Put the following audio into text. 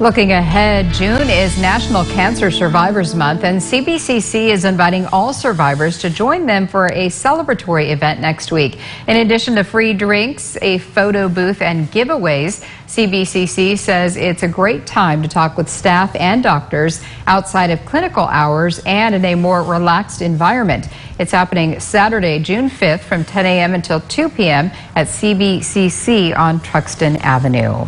Looking ahead, June is National Cancer Survivors Month, and CBCC is inviting all survivors to join them for a celebratory event next week. In addition to free drinks, a photo booth, and giveaways, CBCC says it's a great time to talk with staff and doctors outside of clinical hours and in a more relaxed environment. It's happening Saturday, June 5th from 10 a.m. until 2 p.m. at CBCC on Truxtun Avenue.